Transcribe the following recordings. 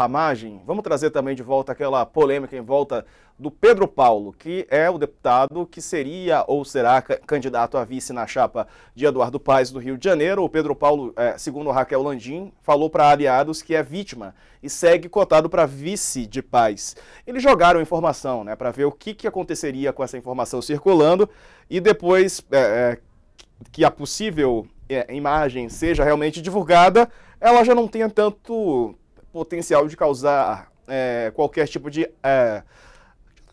Ramagem, vamos trazer também de volta aquela polêmica em volta do Pedro Paulo, que é o deputado que seria ou será candidato a vice na chapa de Eduardo Paes do Rio de Janeiro. O Pedro Paulo, é, segundo Raquel Landim, falou para aliados que é vítima e segue cotado para vice de Paes. Eles jogaram informação né, para ver o que, que aconteceria com essa informação circulando e depois é, é, que a possível é, imagem seja realmente divulgada, ela já não tenha tanto potencial de causar é, qualquer tipo de. É,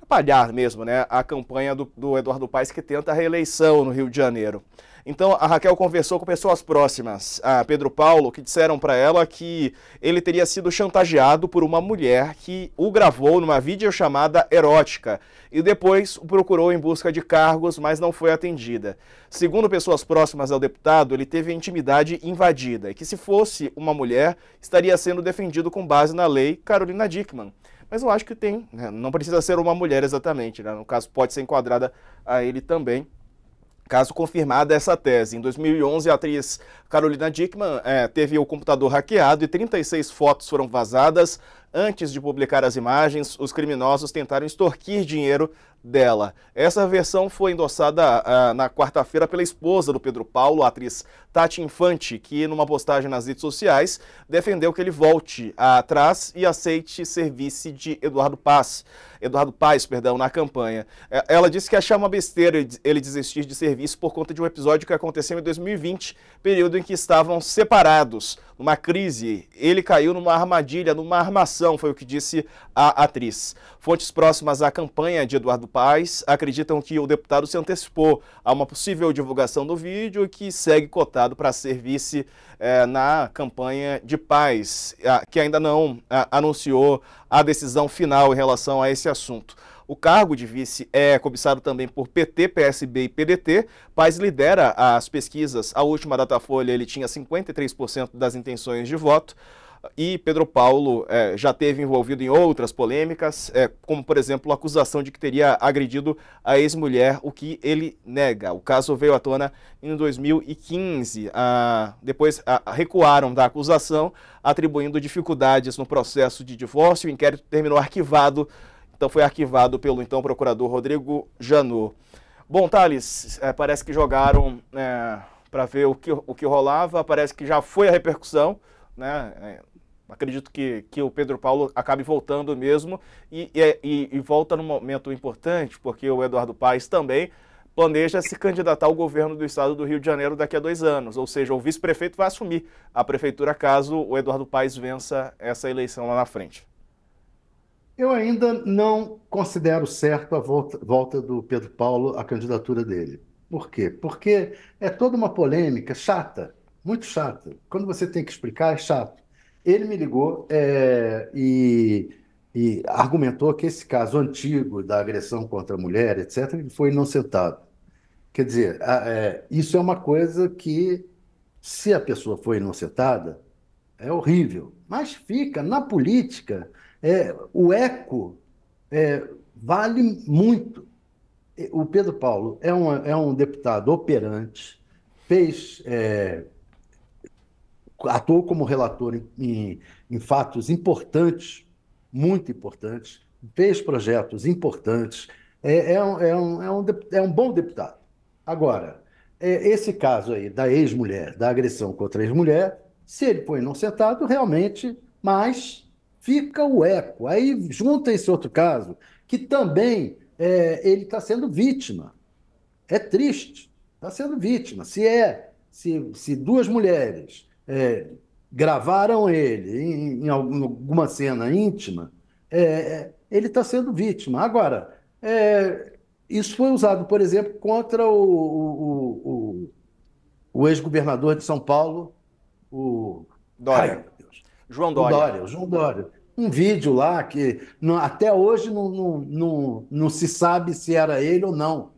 atrapalhar mesmo né, a campanha do, do Eduardo Paes, que tenta a reeleição no Rio de Janeiro. Então a Raquel conversou com pessoas próximas a Pedro Paulo que disseram para ela que ele teria sido chantageado por uma mulher que o gravou numa videochamada erótica e depois o procurou em busca de cargos, mas não foi atendida. Segundo pessoas próximas ao deputado, ele teve a intimidade invadida e que se fosse uma mulher estaria sendo defendido com base na lei Carolina Dickman. Mas eu acho que tem, né? não precisa ser uma mulher exatamente, né? no caso pode ser enquadrada a ele também caso confirmada essa tese. Em 2011, a atriz Carolina Dickman é, teve o computador hackeado e 36 fotos foram vazadas. Antes de publicar as imagens, os criminosos tentaram extorquir dinheiro dela. Essa versão foi endossada uh, na quarta-feira pela esposa do Pedro Paulo, a atriz Tati Infante, que, numa postagem nas redes sociais, defendeu que ele volte atrás e aceite serviço de Eduardo Paz. Eduardo Paes, perdão, na campanha. É, ela disse que achava uma besteira ele desistir de serviço por conta de um episódio que aconteceu em 2020, período em que estavam separados, numa crise. Ele caiu numa armadilha, numa armação, foi o que disse a atriz. Fontes próximas à campanha de Eduardo Paes acreditam que o deputado se antecipou a uma possível divulgação do vídeo que segue cotado para ser vice é, na campanha de paz, que ainda não anunciou a decisão final em relação a esse assunto. O cargo de vice é cobiçado também por PT, PSB e PDT. Paz lidera as pesquisas. A última Datafolha ele tinha 53% das intenções de voto e Pedro Paulo é, já teve envolvido em outras polêmicas, é, como por exemplo a acusação de que teria agredido a ex-mulher, o que ele nega. O caso veio à tona em 2015. Ah, depois ah, recuaram da acusação, atribuindo dificuldades no processo de divórcio. O inquérito terminou arquivado, então foi arquivado pelo então procurador Rodrigo Janot. Bom, Thales, é, parece que jogaram é, para ver o que, o que rolava, parece que já foi a repercussão né? É, acredito que, que o Pedro Paulo acabe voltando mesmo e, e, e, volta num momento importante, porque o Eduardo Paes também planeja se candidatar ao governo do estado do Rio de Janeiro daqui a dois anos, ou seja, o vice-prefeito vai assumir a prefeitura caso o Eduardo Paes vença essa eleição lá na frente. Eu ainda não considero certo a volta, volta do Pedro Paulo à candidatura dele. Por quê? Porque é toda uma polêmica chata muito chato. Quando você tem que explicar, é chato. Ele me ligou é, e, e, argumentou que esse caso antigo da agressão contra a mulher, etc., foi inocentado. Quer dizer, é, isso é uma coisa que, se a pessoa foi inocentada, é horrível. Mas fica, na política, é, o eco é, vale muito. O Pedro Paulo é um, é um deputado operante, fez é, atuou como relator em, em, em fatos importantes, muito importantes, fez projetos importantes, é, é, um, é, um, é, um, é um bom deputado. Agora, é, esse caso aí da ex-mulher, da agressão contra a ex-mulher, se ele foi inocentado, realmente, mas fica o eco. Aí junta esse outro caso, que também é, ele está sendo vítima. É triste, está sendo vítima. Se é, se, se duas mulheres é, gravaram ele em, em, alguma cena íntima, é, ele está sendo vítima. Agora, é, isso foi usado, por exemplo, contra o, o, o, o ex-governador de São Paulo, o Dória. Ai, João Dória. Dória. João Dória. Um vídeo lá que não, até hoje não, não, não, não se sabe se era ele ou não.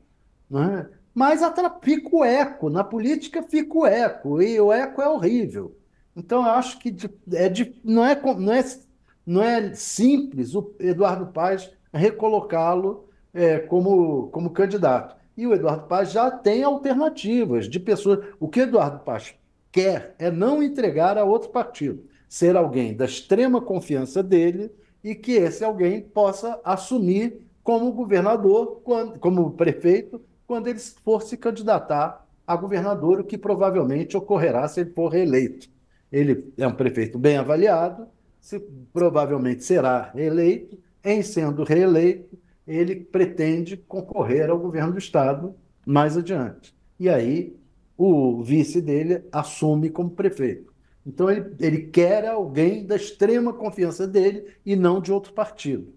não é? Mas fica o eco, na política fica o eco, e o eco é horrível. Então, eu acho que é não, é, não, é, não é simples o Eduardo Paz recolocá-lo é, como, como candidato. E o Eduardo Paz já tem alternativas de pessoas. O que Eduardo Paz quer é não entregar a outro partido. ser alguém da extrema confiança dele e que esse alguém possa assumir como governador, como prefeito, quando ele for se candidatar a governador, o que provavelmente ocorrerá se ele for reeleito. Ele é um prefeito bem avaliado, se, provavelmente será reeleito. Em sendo reeleito, ele pretende concorrer ao governo do Estado mais adiante. E aí o vice dele assume como prefeito. Então ele, ele quer alguém da extrema confiança dele e não de outro partido.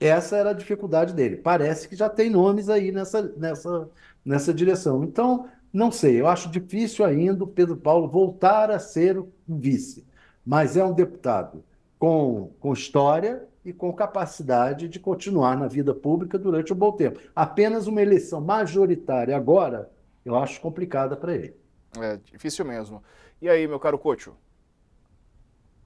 Essa era a dificuldade dele. Parece que já tem nomes aí nessa, nessa, nessa direção. Então, não sei, eu acho difícil ainda o Pedro Paulo voltar a ser o vice, mas é um deputado com, com história e com capacidade de continuar na vida pública durante um bom tempo. Apenas uma eleição majoritária agora, eu acho complicada para ele. É difícil mesmo. E aí, meu caro Cocho?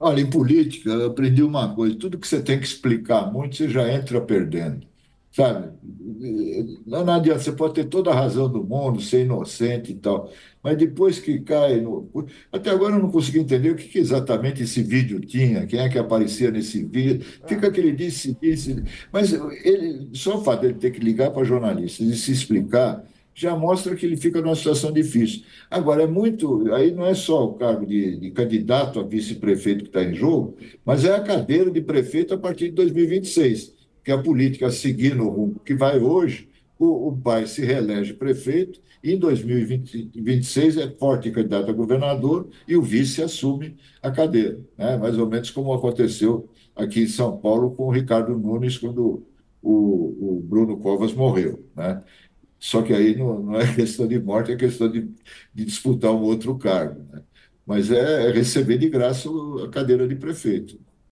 Olha, em política, eu aprendi uma coisa: tudo que você tem que explicar muito, você já entra perdendo. Sabe? Não, adianta, você pode ter toda a razão do mundo, ser inocente e tal, mas depois que cai no. Até agora eu não consegui entender o que, que exatamente esse vídeo tinha, quem é que aparecia nesse vídeo. Fica aquele disse, disse. Mas ele, só o fato dele ter que ligar para jornalistas e se explicar já mostra que ele fica numa situação difícil. Agora, é muito. Aí não é só o cargo de, de candidato a vice-prefeito que está em jogo, mas é a cadeira de prefeito a partir de 2026, que a política seguir no rumo que vai hoje, o, o pai se reelege prefeito, e em 2026 é forte candidato a governador e o vice assume a cadeira, né? mais ou menos como aconteceu aqui em São Paulo com o Ricardo Nunes quando o, o Bruno Covas morreu. Né? Só que aí não, não é questão de morte, é questão de, de disputar um outro cargo. Né? Mas é, é receber de graça a cadeira de prefeito.